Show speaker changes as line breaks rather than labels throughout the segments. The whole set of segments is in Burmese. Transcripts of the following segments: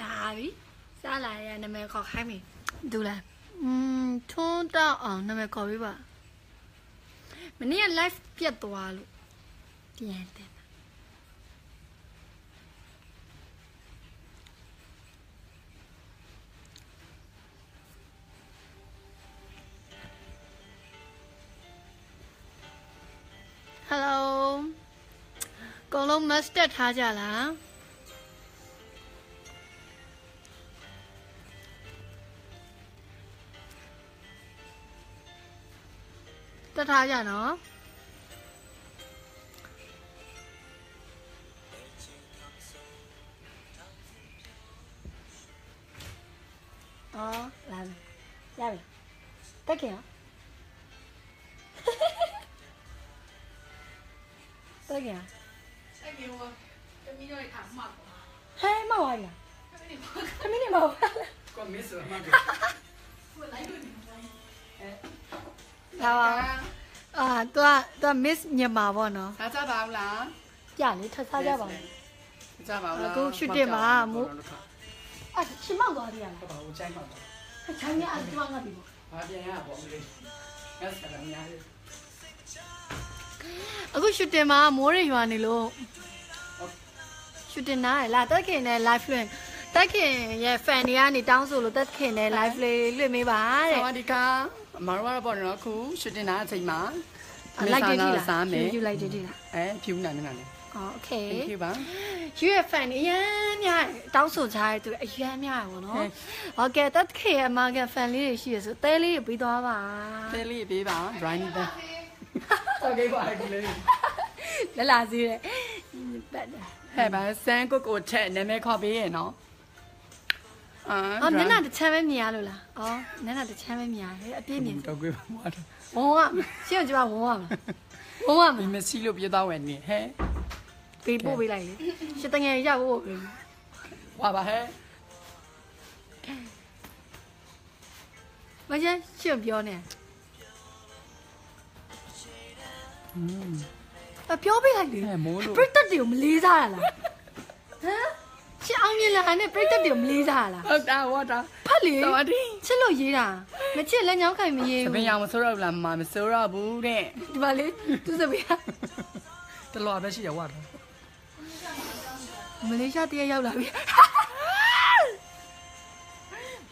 လာပြီစားလာရနာမည်ခေါ်ခိုင်းပြီဒူလားอืมထွန်းတောက်အောင်နာမည်ခေါ်ပြီးပါမနေ့က live ပြတ်သွားလို့ပြန်တယ် Hello ကုန်လုံး mustard ထားကြလား တက်ထားကြနော်အော်လာမယ်ရပြီတက်ခင်ရောတက်ခင်ရော
အဲ့ဒီဟိုတမီးတို့ခါမှတ်ပါ
ဟဲမောက်သွားပြီလားခမင်းနေမောက်သွားလား
ကွန်မစ်ဆိုမှက
ဟိုလိုက်လို့နေတ
ဒါပါအာသူကသူက miss မြန်မာပေါ့နော်
စားကြပါဦးလား
ပြလေထပ်စားကြပါဦး
ကြပါဦးလား
အခုရှုတင်ပါမို့အချင်မောက်သွားတယ်ရလား
ဘာကိုချိုင်းမောက်သွား
ချိုင်းရအကျွမ်းကပြီ
ဘာပြန်ရပေါ့မလေးငါစကားများတယ်
အခုရှူတင်မှာမိုးရေရွာနေလို့ရှူတင်နားရလားတက်ခင်နဲ့ live လွှင့်တက်ခင်ရဲ့ fan တွေကနေတောင်းဆိုလို့တက်ခင်နဲ့ live လေးလွှင့်မေးပါတဲ့။
ဆဝဒီကာ အမတို့ကတော့ပေါ့နော်အခုရှူတင်တာအချိန်မှာ
လိုက်တယ်ဒီလား
စားမယ်
ယူလိုက်တယ်ဒီလား
အဲဖြူနေနေနေ
အော် okay
thank you ပါ
ယူရဲ့ fan တွေအရန်များတယ်တောင်းဆိုကြတဲ့သူအရန်များတယ်ပေါ့နော်
ဟဲ့
ဟုတ်ကဲ့တက်ခင်ရဲ့ market fan လေးတွေရှိရဆိုတဲလေးတွေပြီးသွားပါ
တဲလေးပေးပါ Briny ပဲဟုတ်ကဲ့ပါဒီလေး
လလာစီးတဲ့ပတ်တယ်
ဟဲ့ပါစမ်းကိုကိုချက်နာမည်ခေါ်ပေးရနော်အာ
အော်မျက်နှာတစ်ချမ်းပဲမြင်ရလို့လားအော်မျက်နှာတစ်ချမ်းပဲမြင်ရတယ်အပြည့်မြင်
တော့ကိုပါမတော်
ဝုံးရရှင်းကြပါဝုံးရမလားဝုံးရမ
မ
လား
မရှိလို့ပြေးတော့ဝင်နေဟဲ့
ပေးပို့ပေးလိုက်လေရှစ်တငယ်ရောက်ဖို့
ဝါပါဟဲ့
မကျန်ရှင်းပြောနေ
อืม
အပြောပေးလိုက်လေ
ဟဲ့မိုးလို့
ပရိသတ်တွေကိုမလေးစားရလားဟမ် ရှင်းအောင်မြင်လာနဲ့ပရိသတ်တွေကိုမလေးစားရလား
ဟုတ်တာဝါတာ
ဖတ်လေ
သဝတိ
ချစ်လို့ရေးတာမချစ်လက်ညောင်းခိုင်မရေး
သ
ဘူး
ပင်ရောင်မစိုးတော့ဘူးလားမမစိုးတော့ဘူးတဲ့
ဒီပါလေသူစပယ်
တလောပဲရှိရဝါတာ
မလေးရှားတရရောက်လာပြီ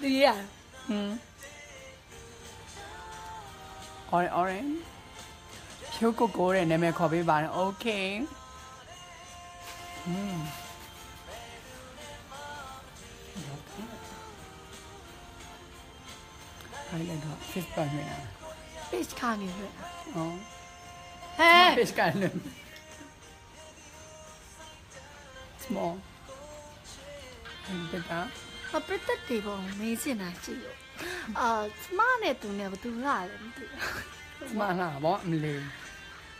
ဒီရ
ဟွန်း orange orange ဖြိုးကိုကိုတဲ့နာမည်ခေါ်ပေးပါတယ် okay อืม ခိုင်းလိုက်တော့ Facebook နဲ့
page ကနေ
လွှဲတာ
ဟော
Hey page ကနေ small ဒီတာ
အပရိသတ်တွေပေါ်မေးချင်တာရှိလို့အာကျမနဲ့သူနဲ့ဘသူကလဲမသိဘူး
ကျမလားဗောအမလေး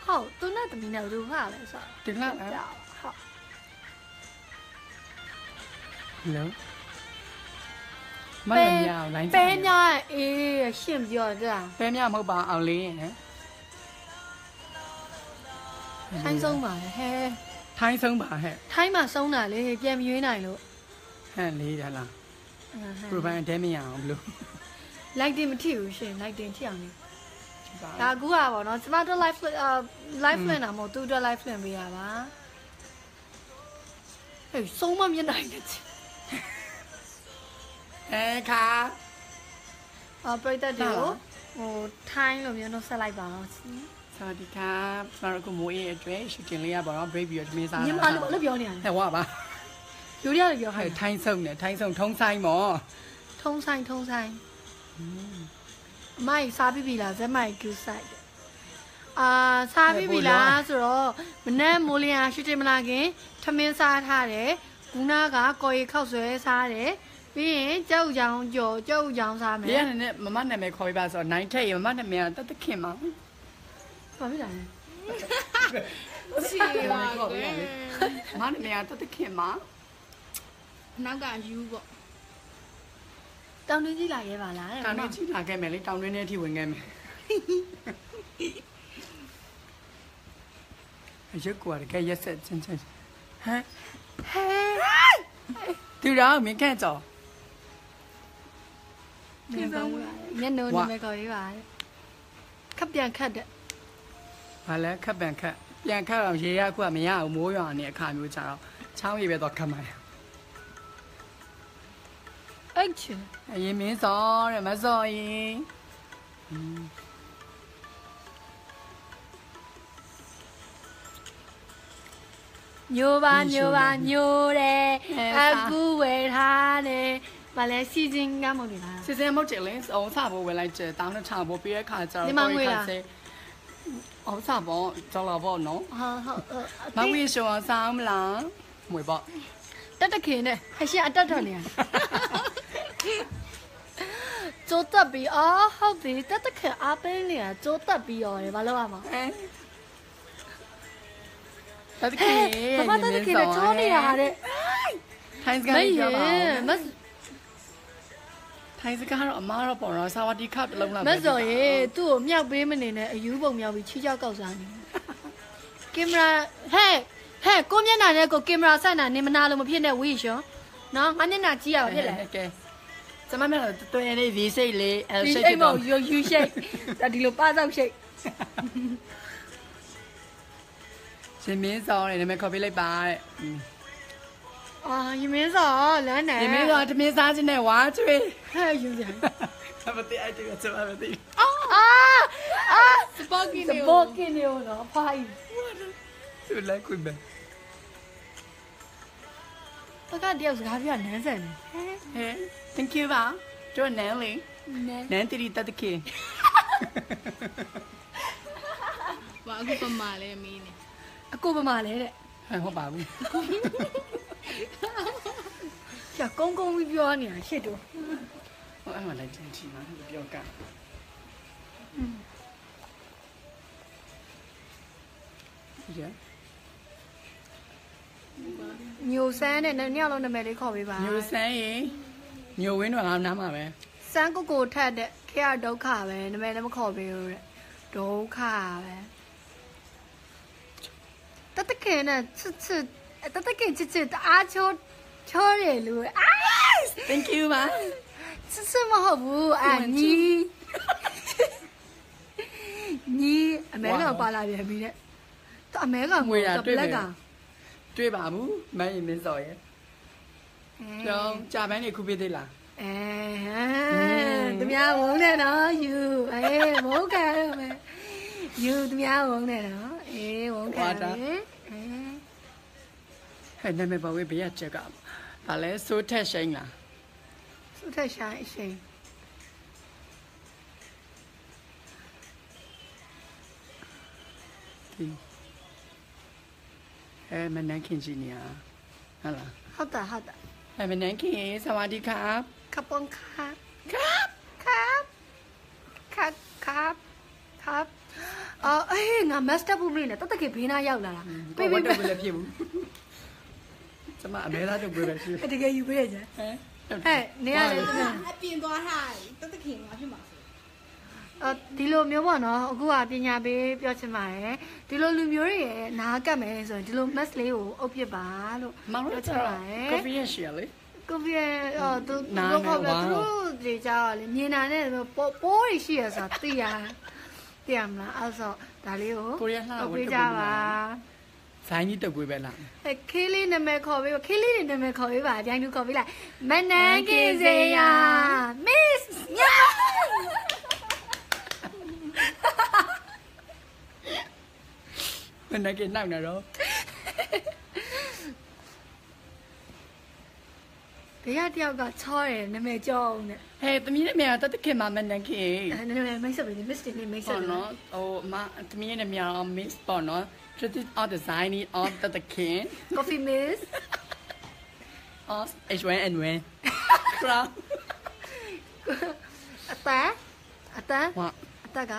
ဟုတ်သူနဲ့သမီးနဲ့ဘသူကလဲဆို
တော့တင်လားဟု
တ် Hello ဟုတ်
လောမရမြအောင်လိုင်း
ပဲများအေးရှင့်ပြောကြတာ
ပဲမြမဟုတ်ပါအောင်လေးဟဲ့
ထိုင်းဆုံးပါလေဟဲ
ထိုင်းဆုံးပါဟဲ့
ထိုင်းမှာဆုံးတာလေပြန်မရွေးနိုင်လို့
ဟန်လေးရလား profile တဲမရအောင်ဘလို့
လိုက်တင်မထိဘူးရှင်လိုက်တင်ထိအောင်လေ
ပါ
ဒါကူကပေါ့နော်ကျမတို့ live အာ live လွှင့်တာမဟုတ်သူတို့ live လွှင့်ပေးရပါဟဲ့ဆုံးမမျက်နှာနဲ့ချစ်
အဲခါ
အာပရိသတ်တွေကိုဟိုထိုင်းလိုမျိုးတော့ဆက်လိုက်ပါတော့
စวัสดีครับสำหรับคุณโมเอအတွက်ရှူတင်လေးရပါတော့ break ပြီးတော့တမင်းစား
မြန်မာလိုလည်းပြောနေရတယ်
ဟဲ့ဝါပါ
လူတွေကလည်းပြော
ဟဲ့
ခိုင်း
ထိုင်းဆုံးနဲ့ထိုင်းဆုံးထုံးဆိုင်မော်
ထုံးဆိုင်ထုံးဆိုင်အမိုက်စားပြီပြီလားဇက်မိုက်ကူဆိုင်အာစားပြီပြီလားဆိုတော့မနေ့မိုးလင်းအားရှိတယ်မလားခင်ထမင်းစားထားတယ်ဂူနာကကော်ရီခောက်ဆွဲစားတယ် ပြီးရင်ကြောက်ကြောင်ကြော်ကြောက်ကြောင်စားမယ်
ဘေးကနေနဲ့မမနာမည်ခေါ်ပြပါဆိုတော့နိုင်ထက်ရမမနာမည်ကတတ်တခင်မှာ
ဘာဖြစ်လဲ
စီပါ
ခေါ်ပြရလေမနာမည်ကတတ်တခင်မှာ
နောက်ကယူပေါ့
တောင်တွင်းကြီးလာရဲပါလားတဲ့
တောင်တွင်းကြီးလာခဲ့မယ်လေတောင်တွင်းထဲထိဝင်ခဲ့မယ်ရုပ်ကွာတကယ်ရက်ဆက်ချင်းချင်းဟမ်
ဟဲ
တသူတော့မင်းခန့်ကြော်
မျက်နှာမျက်နှာနာမည်ခေါ်ရေးပါခပ်ပြန်ခတ်တဲ့
ဘာလဲခက်ပန်ခက်ပြန်ခက်အောင်ရေရခုကမရအောင်မိုးရွာနေအခါမျိုးကြတော့ချောင်းရေပဲတော့ခတ်မှာ
အဲ့ချင်
အရင်မင်းစောတဲ့မစောရင်
ညိုပါညိုပါညိုတယ်အခုဝယ်ထားတယ် ဘာလဲစီစဉ်ကမဟုတ်လား
စီစဉ်မဟုတ်ကြလေအောင်စဖို့ဝင်လိုက်ကြတောင်းတဲ့ချာဖို့ပြီးတဲ့ခါကျတော့အောင်စဖို့ကြောက်လာဖို့နော်
ဟာဟာ
မဝေရှောင်းစားမလားမွေပေါ့
တက်တခင်နဲ့အရှင်အတက်ထွက်နေရကျိုးတက်ပြီးအော်ဟုတ်ပြီတက်တခင်အားပေးနေတာကျိုးတက်ပြီးရောတယ်ဘာလို့ရမှာ
တတ်ကေ
ဘာမှတက်တခင်နဲ့ကျိုးနေတာတဲ့
ထိုင်းစကား
မ
ပြောပါ
ရင်မ
ထိုင်းစကားတော့အမားတော့ပေါ်တော့စာဝတီခပ်လုံးလာ
မစော်ရေသူ့ကိုမြောက်ပေးမနေနဲ့အယူပုံမြောက်ပြီးချီချောက်ကောက်စားနေကင်မရာဟဲ့ဟဲ့ကိုမျက်နှာနဲ့ကိုကင်မရာဆက်တာနေမနာလို့မဖြစ်နဲ့ဝီရှောနော်ငါမျက်နှာကြည့်ရပါဖြစ်လေ
ကဲကျမမျက်နှာတွင်နေဗီစိတ်လေးအ
ဒီ
ရှိတ်
အိမ်မောယူယူရှိတ်ဒါဒီလိုပါဆောက်ရှိတ်
ရှင်မင်းစောင်းနေနာမည်ခေါ်ပေးလိုက်ပါတဲ့
အာယမင်းစောလမ်းနဲ့
ရှင်မင်းစောင်းတမင်းစားခြင်းနဲ့ဝါချွေ
ဟဲ့ယူပြန်
မသိအဲ့ဒီကကျမမသိ
အာအာ
စပေါကီ
စ
နေ
ပေါ်ကင်းနေတော့ဖိုင်
သူလည်းခွင့်ပဲ
တကတယောက်စကားပြနန်းဆန်နေ
ဟဲ့ thank you ပါတို့နန်းလေး
နန်း
နန်းတီတတ်တခင်
ဘာအခုပမာလဲမင်းနေ
အကိုပမာလဲတဲ့
ဟဲ့ဟုတ်ပါဘူး
ကျကုန်းကုန်းပြီးပြောနေတာရှစ်တော့
ဟိုအဲ့မှာလည်းချင်ချင်ပါပြောကရ
ညိုဆန်းတဲ့နှစ်ယောက်လုံးနာမည်လေးခေါ်ပေးပါ
ညိုဆန်းရေညိုဝင်းတော့ငါနားမှာပဲ
စန်းကိုကိုထက်တဲ့ခေရဒုက္ခပဲနာမည်လည်းမခေါ်ပေးဘူးတဲ့ဒုက္ခပဲတတကယ်နဲ့ချစ်ချစ် တတကယ်ချစ်ချစ်တအားချိုးချိုးတယ်လို့အာ
thank you ပါ
ချစ်ချစ်မဟုတ်ဘူးအာညီညီအမေကပါလာပြန်ပြီတဲ့တအမေကငွေတာဘလက်က
တွေ့ပါဘူးမင်းမင်းစော်ရဲ့ကျောင်းကြာပန်းနေခုပေးသေးလား
အဲသူများဝုန်းတယ်နော်ယူအေးဝုန်းကြရမယ်ယူသူများဝုန်းတယ်နော်အေးဝုန်းကြတယ်အဲ
ဟဲ့ နာမည်ပါဝေးဘေးရချက်ကဘာလဲစိုးထက်ရှိန်လား
သူထက်ဆိုင်အရှင်
ဒီအဲမနန်းခင်ကြီးနေရဟုတ်လား
ဟုတ်တာဟုတ်တာ
အဲမနန်းခင်စวัสดีครับ
ခပွန်ခါครับครับครับครับครับအော်အေးငါမတ်စတာပူမလေးနဲ့တတကေဘေးနာရောက်လာတာ
ပေး
ပေး
ပေး
ပေး
ပေးလည်းဖြစ်ဘူး ကျမအမဲသားတို့ပြေးပဲရှိ
တကယ်ယူပေးရကြ
ဟဲ့
ဟဲ့နေရလေ
အပြင်သွားထားတတခင်မှာဖြစ်မှာဆို
အော်ဒီလိုမျိုးပေါ့နော်အခုကပညာပေးပြောချင်ပါတယ်ဒီလိုလူမျိုးတွေရဲ့နားကပ်မယ်ဆိုရင်ဒီလို mask လေးကိုအုပ်ပြစ်ပါလို့
မောင်တို့ကျတော့ကော်ဖီရရှိရလေ
ကိုဗစ်အော်သူ
နား
တို့
နဲ့
ကပဲ
ဝါး
သူတို့တွေကြောက်လေမြင်တာနဲ့ပိုးပိုးတွေရှိရဆိုတာသိရသိရမလားအဲ့ဆိုဒါလေးကို
ကိုရီးယားလှ
အုပ်
ဝ
ပြ
တ်
ကြ
ကြ
ပါ
ပါ ဇိုင်းကြီးတက်ကွေးပဲလား
အဲခေးလေးနာမည်ခေါ်ပေးပါခေးလေးတွေနာမည်ခေါ်ပေးပါကြိုင်လူခေါ်ပေးလိုက်မနန်းကင်းစေယာ miss ညာ
မနန်းခင်နောက်နေတော့
ဘယ်ရတယောက်ကချောတယ်နာမည်ကြောက်အောင်နဲ့
ဟဲ့သမီးနဲ့မြန်တက်တခင်မှာမနန်းခင်
အဲနာမည်မိတ်ဆက်ပေး miss တင်နေမိတ်ဆက်
ပေါ့
ပေး
နော်ဟိုမသမီးနဲ့မြန် miss ပေါ့နော် tradition of design of တက်တခင်
coffee miss
of h1 and when crowd
အသက်အသက်
ဝါ
အသက်က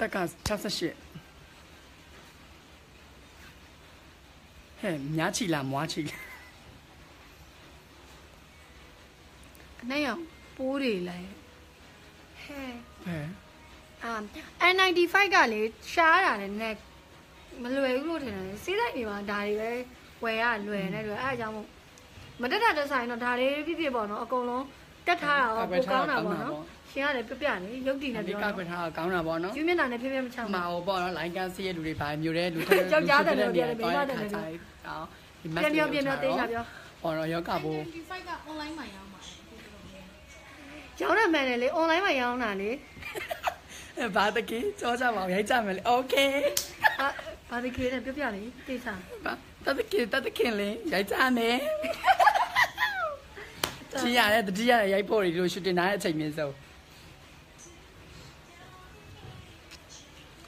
တက်က68ဟဲ့မြားချီလားမွားချီလား
အနှံ့ရောင်ပိုးတွေလိုက်ဟဲ့
ဟဲ့
အာ N95 ကလေရှားတာလည်းနဲ့မလွယ်ဘူးလို့ထင်တယ်စီးလိုက်နေမှာဒါတွေပဲဝယ်ရလွယ်နေလွယ်အဲအကြောင်းမို့မတက်တာတက်ဆိုင်တော့ဒါလေးပြပြပေါ့နော်အကုန်လုံးတက်ထားတာရောပိုကောင်းတာပေါ့နော်ရှင်ကလည်းပြပြလေရုပ်တည်နေ
ဒီ
ပြော
က
တော့
ခွင့်ထားတာကောင်းတာပေါ့နော်
ကျွေးမျက်နှာနဲ့ဖြည်းဖြည်းမချ
အ
ဘူး
မှာဟိုပေါ့နော်လိုင်းကန်စီးရဲ့လူတွေပါမျိုးတဲ့လူ
ယောက်ျားတယ်လို့ပြောတယ်မိန်းမတယ်လို့ပြော
အော်ဒီမ
ပြန်ပြောပြန်ပြောတေးချပြော
ဟောတော့ယောဂဘိုး
25က online မှာရောင်းပါတယ်အခုတော်တော်များ
ရောင်းရမှန်တယ်လေ online မှာရောင်းတာလေ
ဘာတကေကြောကြပါရိုက်ကြမယ်လေโอเค
အာဘာဒီခေနဲ့ပြပြလေတေးချ
ဘာတကေတတခင်လေရိုက်ကြမယ်ကြည့်ရတဲ့တတိယရိုက်ဖို့တွေလို့ရှူတင်ထားတဲ့အချိန်မြင့်ဆုံး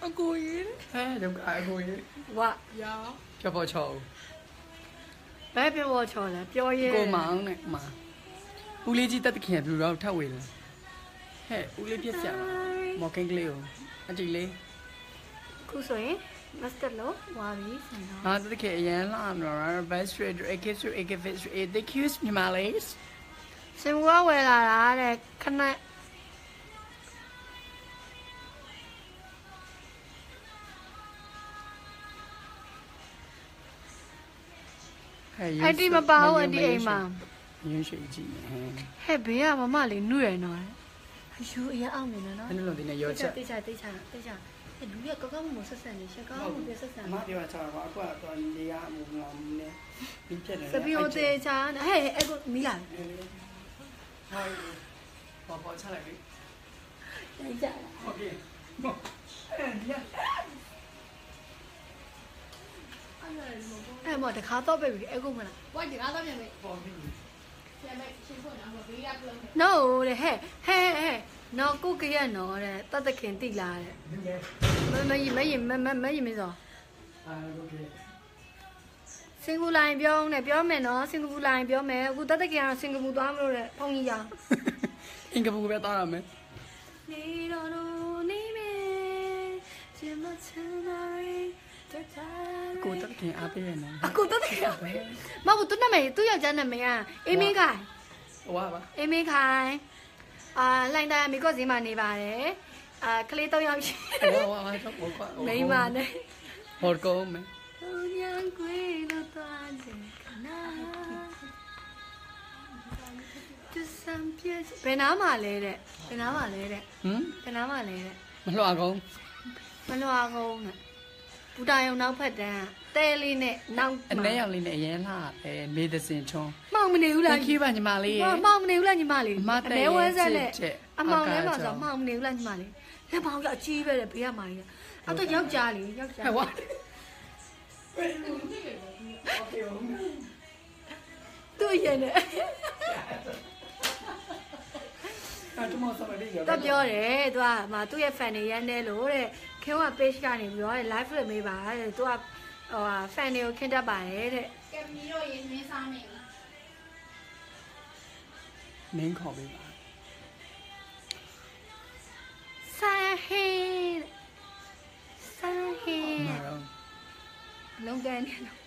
အကိုရင်ဟဲ့တော့အကိုရင်
ဝ
ရောင်း
ဖြောပေါ်ချော
ဘယ်ပြောချော်လဲပြောရဲ
ကိုမောင်နဲ့မာဦးလေးကြီးတတခင်ဘယ်လိုတော့ထပ်ဝေလဲဟဲ့ဦးလေးပြက်စရာ မော်ကင်းကလေးကိုအကြည့်လေး
ခုဆိုရင် master လို့ဝါပြီဆန်တော့
ငါတကယ်အရန်လာတော့ best rate AK AK fit the cues မြန်မာလေး
စင်ဝါဝယ်လာတာတဲ့ခဏ
ဟဲ့
အတီမပါဘူးအတီအိမ်မှာ
ရင်းရှိကြည့်ဟဲ့
ဟဲ့ဘေးကမမလေးနှုတ်ရနော်အ ယူအရအောင်နေနော်
အဲ့လိုဒီနေ့ရောချက်
တေးချတေးချတေးချအဲ့လူရကောက်ကောက်မဆက်ဆန်နေရှက်ကောက်မပြဆက်ဆန်
အမပြောချတာကအခုကတော့နေရမူလာမနေပြီးဖြစ်နေ
စပီယိုတေးချဟဲ့အဲ့ကိုမီလာ
ဟိုပေါ်ပေါ်ချလိုက်ပြီ
ရိုက်ကြ
โอเคအဲ့ဒီ
အဲ့မော်တခါတော့ပဲပြီအဲ့ကိုမလား
ဝိုက်ဒီကားတော့ပြန်မယ်
ပေါ်ပြီ
ပြ
No တဲ့ဟဲ့ဟဲ့ဟဲ့နော်ကိုကရက်နော်တဲ့တတ်သခင်တိလာတဲ့မမကြီးမကြီးမမမကြီးမ
င်းစော
စင်ကူလိုင်းပြောနေပြောမယ်နော်စင်ကူလိုင်းပြောမယ်အခုတတ်သခင်ကစင်ကူသွားမလို့တဲ့ဖုန်ကြီးရောင်း
အင်ကပူပဲသွားရမယ်
နေတော်လို့နေမယ်ကျမချမ်းသာရေးကိုတ
တ်သခင်အားပေးရနော်
အခုတတ်သခင်မဟုတ်ဘူးသူ့နာမည်သူ့ယောက်ျားနာမည်ကအေးမင်းက
ဟိုပါပါ
အေးမင်းခိုင်အာလိုင်းတိုင်းမိကော့စင်းမှာနေပါတယ်အာကလေးတော့ယောက်ရှိ
ဟိုပါပါတော့ဘောကွာ
မိန်းမနဲ့
ဟောကောမယ်
Oh, young queen of the Cana. ဒီစံပြည့်ဘယ်နားမှာလဲတဲ့ဘယ်နားမှာလဲတဲ့
ဟမ်
ဘယ်နားမှာလဲတဲ့
မလွှကောင်း
မလွာကုန်းတဲ့ ဘူတာယုံနောက်ဖက်တန်းတဲလေးနဲ့နောက်
အနှဲရောင်လေးနဲ့အရင်လာအဲမေးသစင်ချုံ
မှောင်မနေဘူးလား
ခီးပါညီမလေး
မှောင်မှောင်မနေဘူးလားညီမလေး
အမတဲ့
အဝဲဆက်နဲ့
ချက်
အမောင်ထဲမှာ
အကားကြော
ဆို
င့်
မှောင်မနေဘူးလားညီမလေးလက်မောင်ကအကြီးပဲတဲ့ဘေးကမာကြီးအဲ့တော့ယောက်ျားလေးယောက်ျား
ဟဲ့ဝါ
သူ့ရင်နဲ့
အဲ့ တမောဆော်လေးရော
တော့ပြောတယ်သူကမသူ့ရဲ့ fan တွေရမ်းတယ်လို့တဲ့ခင်ဗျာ page ကနေပြီးတော့ live လုပ်မေးပါတဲ့သူကဟိုဟာ fan တွေကိုခင်းတတ်ပါတယ်တဲ့
ကဲမီတို့ရေမင်းစားနေပြီ
မင်းခေါ်ပေးပါ
ဆန်ဟင်းဆန်ဟင်း
မာတော့
လုံးကန်နေတော့